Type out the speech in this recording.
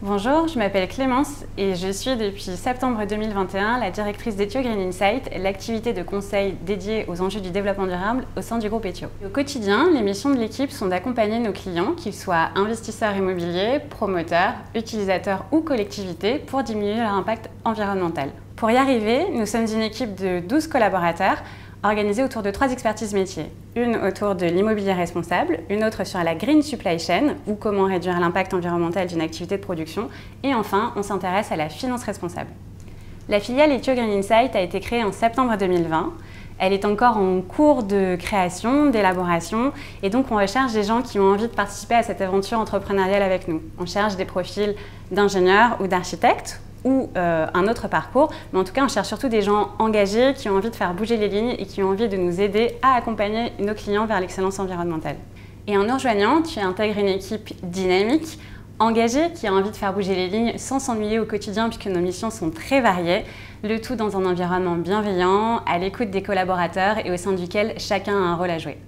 Bonjour, je m'appelle Clémence et je suis depuis septembre 2021 la directrice d'Ethio Green Insight, l'activité de conseil dédiée aux enjeux du développement durable au sein du groupe Ethio. Au quotidien, les missions de l'équipe sont d'accompagner nos clients, qu'ils soient investisseurs immobiliers, promoteurs, utilisateurs ou collectivités, pour diminuer leur impact environnemental. Pour y arriver, nous sommes une équipe de 12 collaborateurs organisée autour de trois expertises métiers. Une autour de l'immobilier responsable, une autre sur la green supply chain, ou comment réduire l'impact environnemental d'une activité de production, et enfin, on s'intéresse à la finance responsable. La filiale Ethio Green Insight a été créée en septembre 2020. Elle est encore en cours de création, d'élaboration, et donc on recherche des gens qui ont envie de participer à cette aventure entrepreneuriale avec nous. On cherche des profils d'ingénieurs ou d'architectes ou euh, un autre parcours. Mais en tout cas, on cherche surtout des gens engagés qui ont envie de faire bouger les lignes et qui ont envie de nous aider à accompagner nos clients vers l'excellence environnementale. Et en nous rejoignant, tu intègres une équipe dynamique, engagée, qui a envie de faire bouger les lignes sans s'ennuyer au quotidien puisque nos missions sont très variées, le tout dans un environnement bienveillant, à l'écoute des collaborateurs et au sein duquel chacun a un rôle à jouer.